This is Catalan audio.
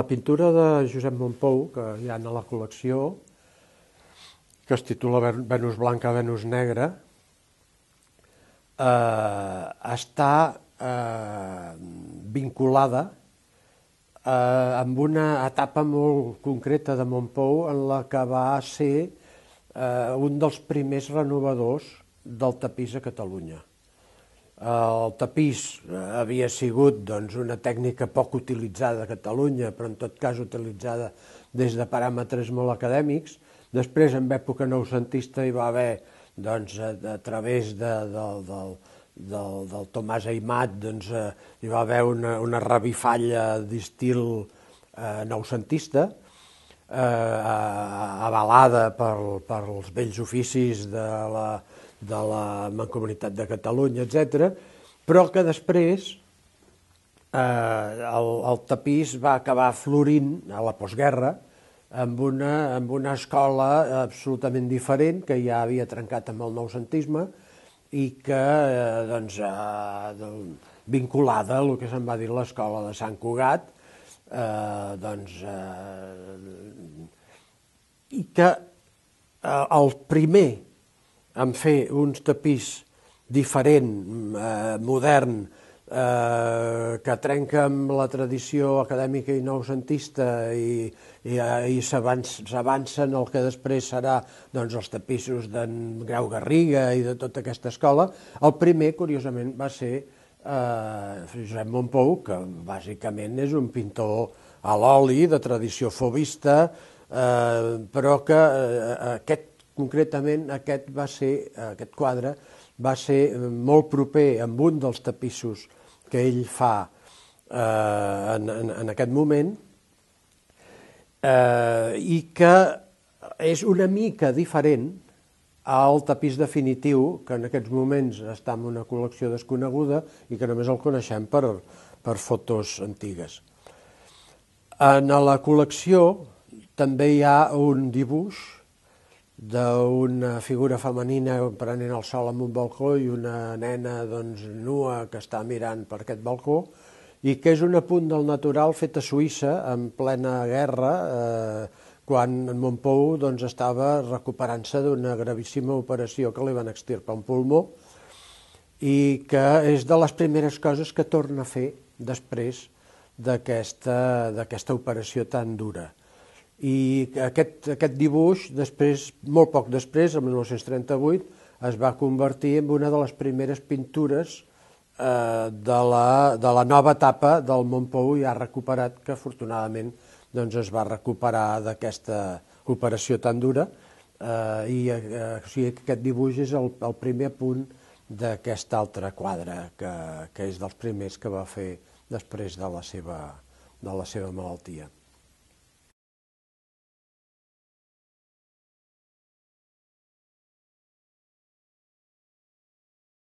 la pintura de Josep Montpou, que hi ha a la col·lecció, que es titula Venus Blanca, Venus Negra, eh, està eh, vinculada eh, amb una etapa molt concreta de Montpou en la que va ser eh, un dels primers renovadors del tapís a Catalunya. El tapís eh, havia sigut doncs, una tècnica poc utilitzada a Catalunya, però en tot cas utilitzada des de paràmetres molt acadèmics. Després, en època noucentista, hi va haver, doncs, a, a través de, del, del, del, del Tomàs Aimat, doncs, eh, hi va haver una, una revifalla d'estil eh, noucentista, eh, avalada per, per els vells oficis de la, de la Mancomunitat de Catalunya, etc. però que després eh, el, el tapís va acabar florint a la postguerra amb una, amb una escola absolutament diferent que ja havia trencat amb el noucentisme i que, eh, doncs, eh, vinculada a el que se'n va dir l'escola de Sant Cugat, eh, doncs, eh, i que eh, el primer en fer un tapís diferent, eh, modern, eh, que trenca amb la tradició acadèmica i noucentista i, i, i s'avança en el que després serà doncs, els tapissos d'en Grau Garriga i de tota aquesta escola, el primer, curiosament, va ser eh, Josep Montpou, que bàsicament és un pintor a l'oli de tradició fovista, eh, però que eh, aquest concretament aquest va ser, aquest quadre, va ser molt proper amb un dels tapissos que ell fa eh, en, en, en aquest moment eh, i que és una mica diferent al tapís definitiu, que en aquests moments està en una col·lecció desconeguda i que només el coneixem per, per fotos antigues. En la col·lecció també hi ha un dibuix d'una figura femenina prenent el sol en un balcó i una nena doncs, nua que està mirant per aquest balcó i que és un apunt del natural fet a Suïssa en plena guerra eh, quan Montpou doncs, estava recuperant-se d'una gravíssima operació que li van extirpar un pulmó i que és de les primeres coses que torna a fer després d'aquesta operació tan dura i aquest, aquest dibuix, després, molt poc després, en 1938, es va convertir en una de les primeres pintures eh, de, la, de la nova etapa del Montpou ja recuperat, que afortunadament doncs, es va recuperar d'aquesta operació tan dura, eh, i eh, o sigui, aquest dibuix és el, el primer punt d'aquest altre quadre, que, que és dels primers que va fer després de la seva, de la seva malaltia.